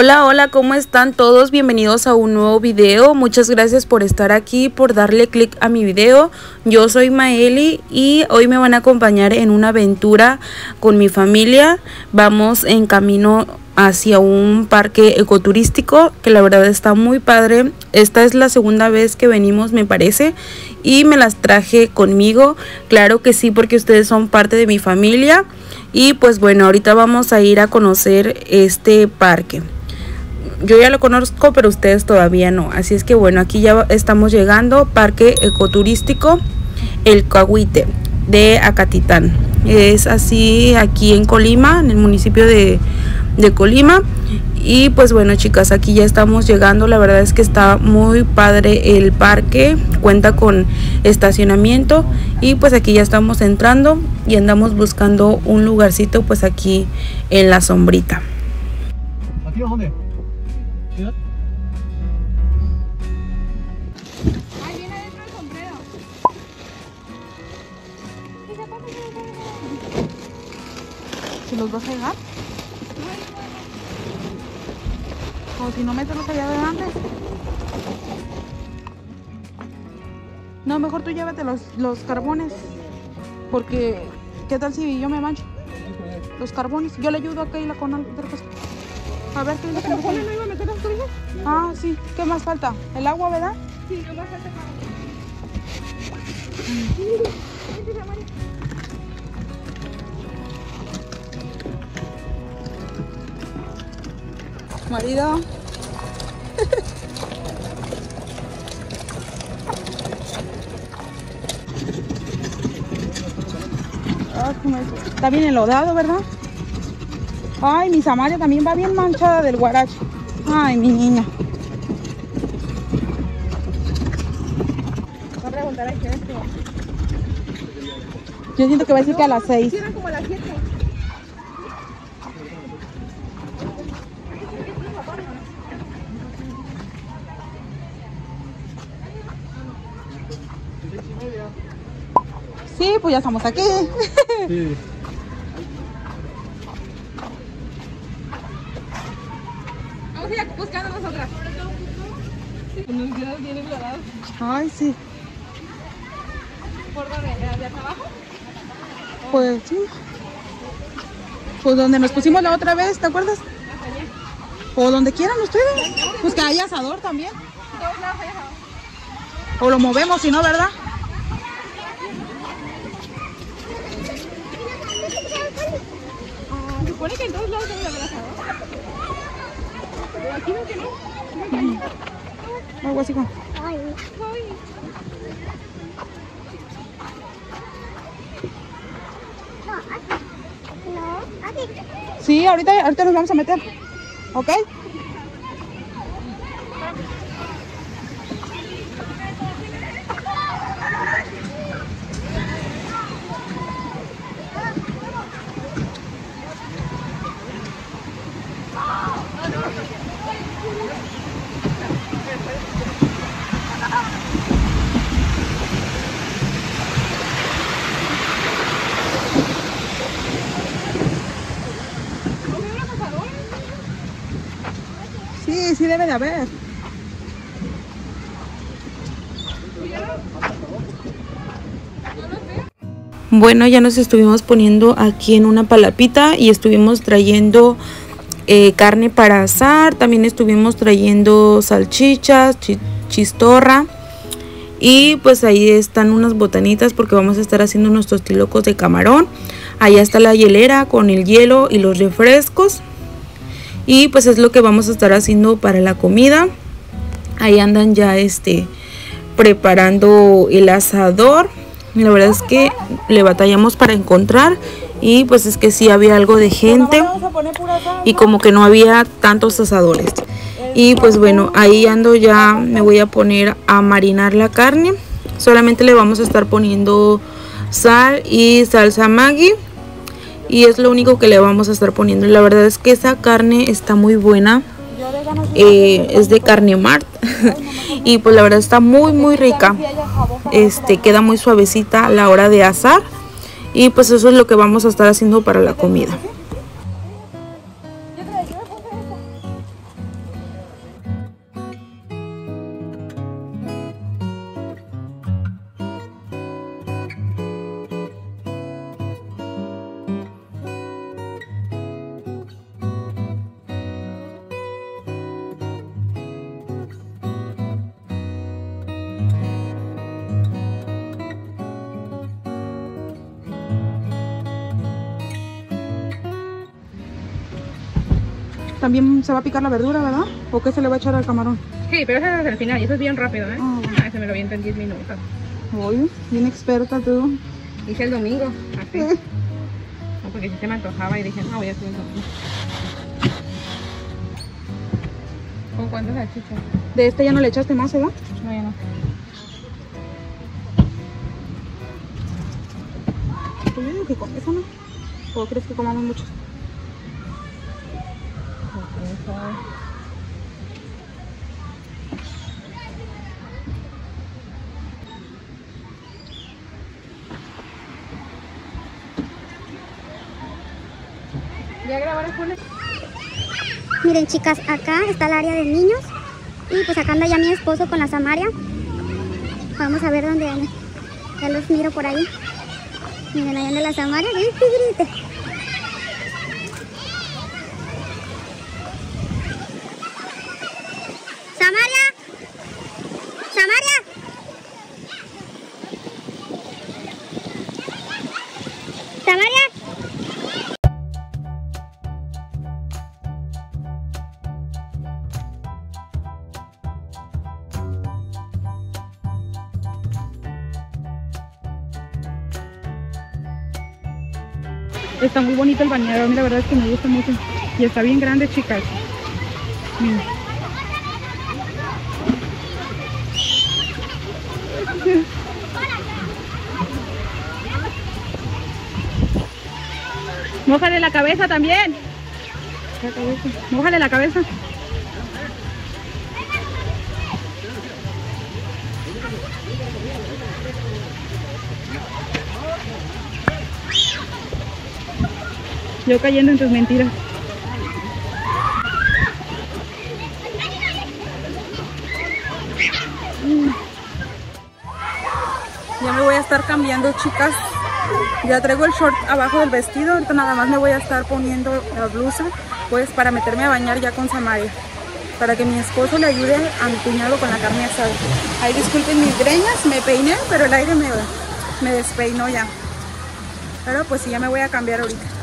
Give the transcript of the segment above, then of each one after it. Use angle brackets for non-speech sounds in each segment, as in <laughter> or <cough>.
Hola, hola, ¿cómo están todos? Bienvenidos a un nuevo video. Muchas gracias por estar aquí, por darle click a mi video. Yo soy Maeli y hoy me van a acompañar en una aventura con mi familia. Vamos en camino hacia un parque ecoturístico que la verdad está muy padre. Esta es la segunda vez que venimos, me parece, y me las traje conmigo. Claro que sí, porque ustedes son parte de mi familia. Y pues bueno, ahorita vamos a ir a conocer este parque yo ya lo conozco, pero ustedes todavía no. Así es que bueno, aquí ya estamos llegando, Parque Ecoturístico El Cahuite de Acatitán. Es así aquí en Colima, en el municipio de, de Colima. Y pues bueno chicas, aquí ya estamos llegando, la verdad es que está muy padre el parque, cuenta con estacionamiento y pues aquí ya estamos entrando y andamos buscando un lugarcito pues aquí en la sombrita. ¿Aquí dónde? ¿Se los vas a llegar? O si no, mételos allá adelante. No, mejor tú llévate los, los carbones. Porque, ¿qué tal si yo me mancho? Los carbones. Yo le ayudo acá y la con otra cosa. A ver, ¿qué es lo que ¿Los no iba a meter? Ah, sí. ¿Qué más falta? ¿El agua, verdad? Sí, lo más falta Marido. Ah, Está bien enlodado, ¿verdad? Ay, mi Samaria también va bien manchada del guarache. Ay, mi niña. Va a preguntar a qué es Yo siento que va a decir que a las seis. Eran como las 7. Pues ya estamos aquí. Vamos a ir buscando nosotras. Unos dedos bien. Ay, sí. ¿Por dónde? ¿De, hasta abajo? Pues sí. Pues donde nos pusimos la otra vez, ¿te acuerdas? O donde quieran ustedes. Pues que haya asador también. O lo movemos, si no, ¿verdad? Se supone que en todos lados haber asador. Pero aquí no que no. Algo así como. Ay. Sí, ahorita, ahorita nos vamos a meter. ¿Ok? ¿No veo los asadores? Sí, sí debe de haber. Bueno, ya nos estuvimos poniendo aquí en una palapita y estuvimos trayendo eh, carne para asar. También estuvimos trayendo salchichas, chi- chistorra. Y pues ahí están unas botanitas porque vamos a estar haciendo nuestros tilocos de camarón. Allá está la hielera con el hielo y los refrescos. Y pues es lo que vamos a estar haciendo para la comida. Ahí andan ya este preparando el asador. La verdad es que le batallamos para encontrar y pues es que sí había algo de gente y como que no había tantos asadores. Y pues bueno, ahí ando ya, me voy a poner a marinar la carne. Solamente le vamos a estar poniendo sal y salsa Maggi. Y es lo único que le vamos a estar poniendo. La verdad es que esa carne está muy buena. Eh, es de carne mart. <laughs> y pues la verdad está muy muy rica. Este queda muy suavecita a la hora de asar. Y pues eso es lo que vamos a estar haciendo para la comida. También se va a picar la verdura, ¿verdad? ¿O qué se le va a echar al camarón? Sí, pero eso es al final y eso es bien rápido, ¿eh? Ah. Ah, ese me lo aviento en 10 minutos. Uy, bien experta tú. Hice el domingo, así. No, porque si se me antojaba y dije, no, voy a hacer el domingo. ¿Con cuántas salchichas? De este ya no le echaste más, ¿verdad? No, ya no. Pues yo digo que con eso, ¿no? ¿O crees que comamos Miren chicas, acá está el área de niños y pues acá anda ya mi esposo con la Samaria. Vamos a ver dónde anda. Ya los miro por ahí. Miren, ahí anda la Samaria. ¡Ay, qué Está muy bonito el bañador, a mí la verdad es que me gusta mucho. Y está bien grande, chicas. Miren. Mójale la cabeza también. La cabeza. Mójale la cabeza. Yo cayendo en tus mentiras. Mm. Ya me voy a estar cambiando, chicas. Ya traigo el short abajo del vestido. Ahorita nada más me voy a estar poniendo la blusa, pues para meterme a bañar ya con Samaria. Para que mi esposo le ayude a mi cuñado con la carne asada. Ay, disculpen mis greñas, me peiné, pero el aire me, me despeinó ya. Pero pues sí, ya me voy a cambiar ahorita.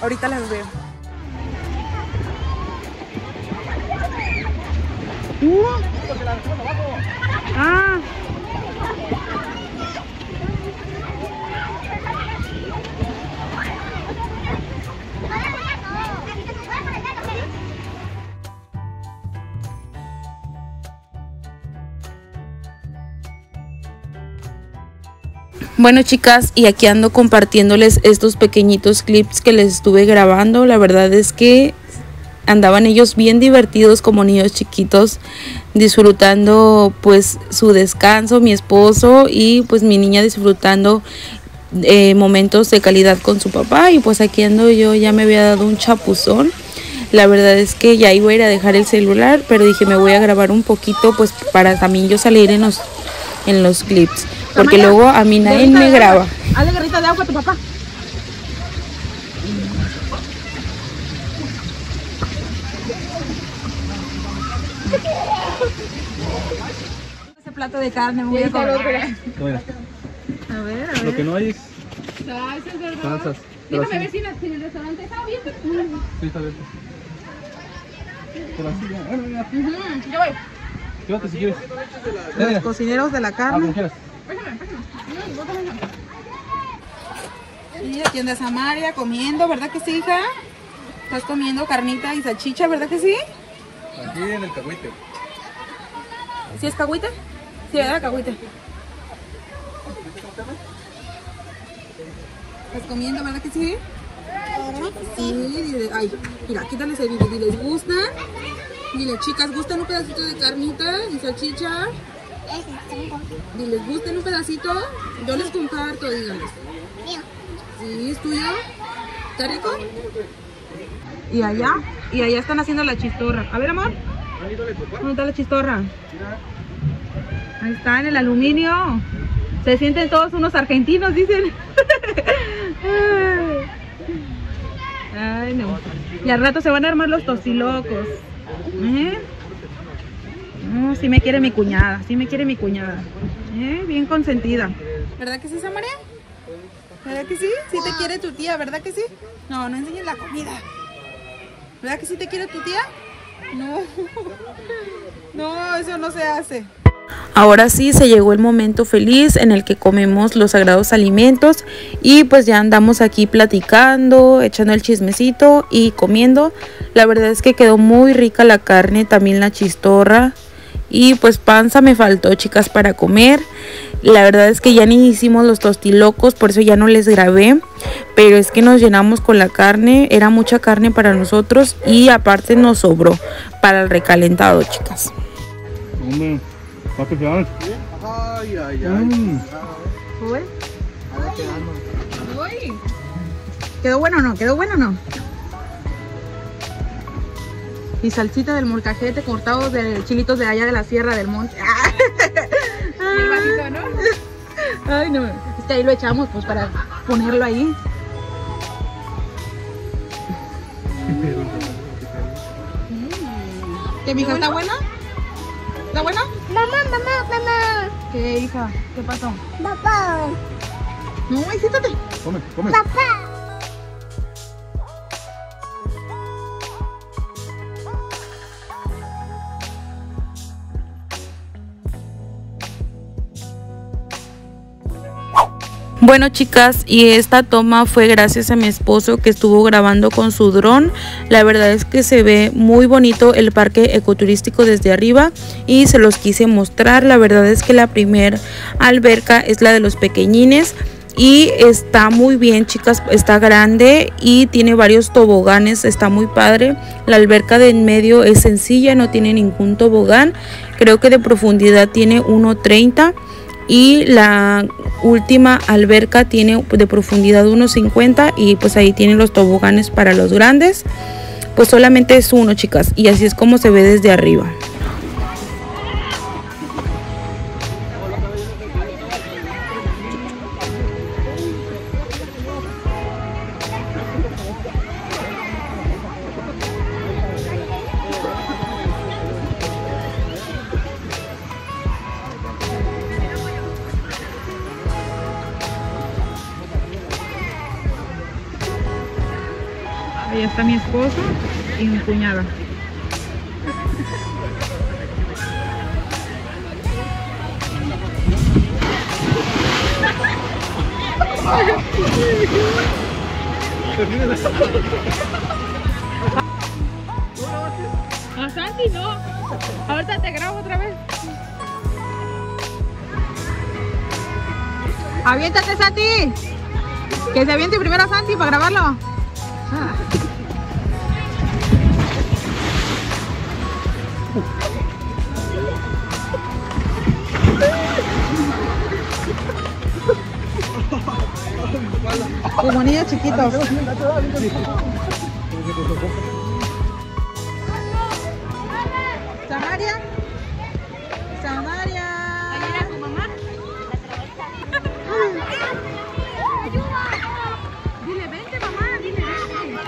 Ahorita las veo. Uh. Ah. Bueno chicas, y aquí ando compartiéndoles estos pequeñitos clips que les estuve grabando. La verdad es que andaban ellos bien divertidos como niños chiquitos, disfrutando pues su descanso, mi esposo y pues mi niña disfrutando eh, momentos de calidad con su papá. Y pues aquí ando yo, ya me había dado un chapuzón. La verdad es que ya iba a ir a dejar el celular, pero dije me voy a grabar un poquito pues para también yo salir en los, en los clips. Porque luego a mí nadie me graba. Hazle garrita de agua a tu papá. Ese plato de carne, muy bien. A ver, a ver. lo que no hay es Salsas, ¿verdad? salsas. Déjame ver si, si el restaurante está abierto. Sí, está bien. Pero así, ya. Bueno, Yo voy. llévate si quieres. Mira. Cocineros de la Ah, carne. como quieras. Y aquí anda Samaria comiendo, ¿verdad que sí, hija? Estás comiendo carnita y salchicha, ¿verdad que sí? Aquí en el cagüite. ¿Sí es cagüita? Sí, ¿verdad? Cagüita. ¿Estás comiendo, verdad que sí? Sí, dile, ay, mira, quítales el video. Diles, ¿gustan? Dile, chicas, ¿gustan un pedacito de carnita y salchicha? Diles, ¿gustan un pedacito? Yo les comparto, díganles. Sí, es tuyo. ¿Está rico? Y allá, y allá están haciendo la chistorra. A ver, amor. ¿Dónde está la chistorra? Ahí está, en el aluminio. Se sienten todos unos argentinos, dicen. <laughs> Ay, no. Y al rato se van a armar los tostilocos. ¿Eh? No, sí me quiere mi cuñada, sí me quiere mi cuñada. ¿Eh? Bien consentida. ¿Verdad que sí, Samaria? ¿Verdad que sí? Sí te quiere tu tía, ¿verdad que sí? No, no enseñes la comida. ¿Verdad que sí te quiere tu tía? No. <laughs> No, eso no se hace. Ahora sí se llegó el momento feliz en el que comemos los sagrados alimentos y pues ya andamos aquí platicando, echando el chismecito y comiendo. La verdad es que quedó muy rica la carne, también la chistorra y pues panza me faltó chicas para comer. La verdad es que ya ni hicimos los tostilocos, por eso ya no les grabé. Pero es que nos llenamos con la carne, era mucha carne para nosotros y aparte nos sobró para el recalentado, chicas. Hombre, va a pegar. Ay, ay, ay. Uy. ¿Quedó bueno o no? ¿Quedó bueno o no? Y salsita del molcajete cortados de chilitos de allá de la sierra del monte. <laughs> Y el vasito, ¿no? <laughs> Ay, no. Es que ahí lo echamos pues para ponerlo ahí. ¿Qué, mija? ¿Está buena? ¿Está buena? Mamá, mamá, mamá. ¿Qué, hija? ¿Qué pasó? Papá, No, ay, siéntate. Come, come. papá. Bueno chicas, y esta toma fue gracias a mi esposo que estuvo grabando con su dron. La verdad es que se ve muy bonito el parque ecoturístico desde arriba y se los quise mostrar. La verdad es que la primer alberca es la de los pequeñines y está muy bien chicas, está grande y tiene varios toboganes, está muy padre. La alberca de en medio es sencilla, no tiene ningún tobogán. Creo que de profundidad tiene 1.30 y la última alberca tiene de profundidad 1.50 y pues ahí tienen los toboganes para los grandes. Pues solamente es uno chicas y así es como se ve desde arriba A Santi no. Ahorita te grabo otra vez. Aviéntate, Santi. Que se aviente primero a Santi para grabarlo. Como niños chiquitos. Samaria. Samaria. tu mamá? Dile, vente mamá, dile, vente.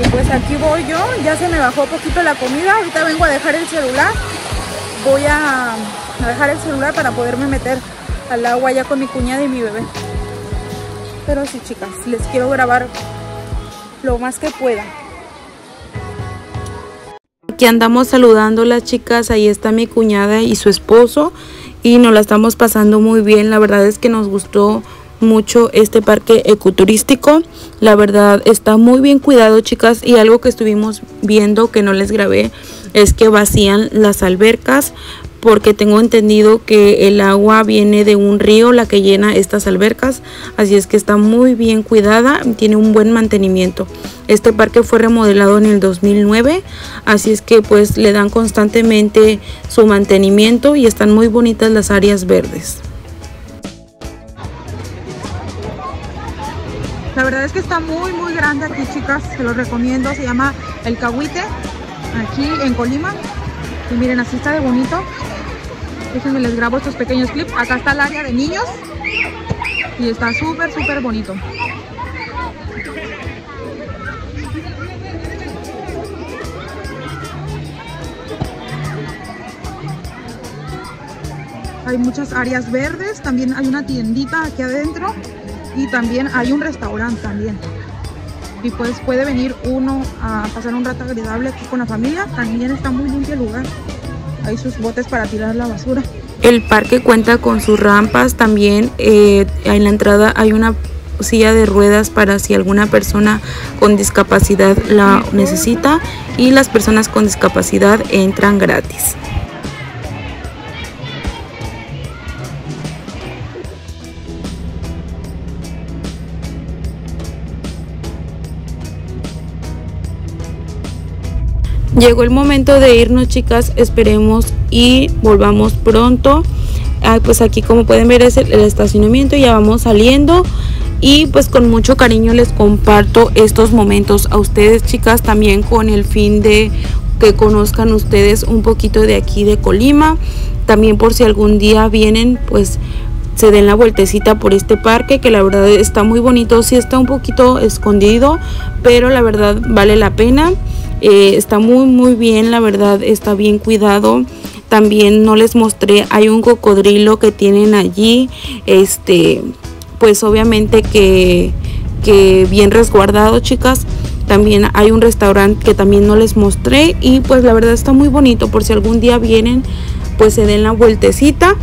Y pues aquí voy yo, ya se me bajó poquito la comida, ahorita vengo a dejar el celular. Voy a, a dejar el celular para poderme meter al agua ya con mi cuñada y mi bebé. Pero sí chicas, les quiero grabar lo más que pueda. Aquí andamos saludando las chicas, ahí está mi cuñada y su esposo y nos la estamos pasando muy bien, la verdad es que nos gustó mucho este parque ecoturístico, la verdad está muy bien cuidado chicas y algo que estuvimos viendo que no les grabé es que vacían las albercas porque tengo entendido que el agua viene de un río la que llena estas albercas. Así es que está muy bien cuidada tiene un buen mantenimiento. Este parque fue remodelado en el 2009 así es que pues le dan constantemente su mantenimiento y están muy bonitas las áreas verdes. La verdad es que está muy muy grande aquí chicas, se los recomiendo, se llama El Cahuite, aquí en Colima. Y miren, así está de bonito. Déjenme les grabo estos pequeños clips. Acá está el área de niños y está súper súper bonito. Hay muchas áreas verdes también hay una tiendita aquí adentro y también hay un restaurante también. Y pues puede venir uno a pasar un rato agradable aquí con la familia. También está muy limpio el lugar. Hay sus botes para tirar la basura. El parque cuenta con sus rampas también. eh, en la entrada hay una silla de ruedas para si alguna persona con discapacidad la necesita y las personas con discapacidad entran gratis. Llegó el momento de irnos chicas, esperemos y volvamos pronto. Ah, pues aquí como pueden ver es el, el estacionamiento, ya vamos saliendo y pues con mucho cariño les comparto estos momentos a ustedes chicas también con el fin de que conozcan ustedes un poquito de aquí de Colima. También por si algún día vienen pues se den la vueltecita por este parque que la verdad está muy bonito, sí está un poquito escondido, pero la verdad vale la pena. Eh, está muy muy bien, la verdad está bien cuidado. También no les mostré, hay un cocodrilo que tienen allí, este, pues obviamente que, que bien resguardado, chicas. También hay un restaurante que también no les mostré y pues la verdad está muy bonito por si algún día vienen, pues se den la vueltecita.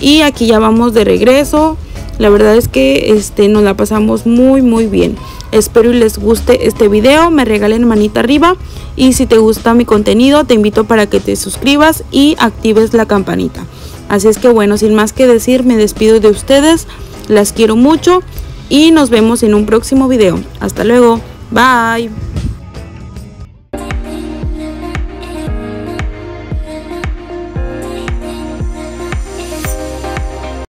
Y aquí ya vamos de regreso. La verdad es que este, nos la pasamos muy muy bien. Espero y les guste este video, me regalen manita arriba y si te gusta mi contenido te invito para que te suscribas y actives la campanita. Así es que bueno, sin más que decir, me despido de ustedes, las quiero mucho y nos vemos en un próximo video. Hasta luego, bye.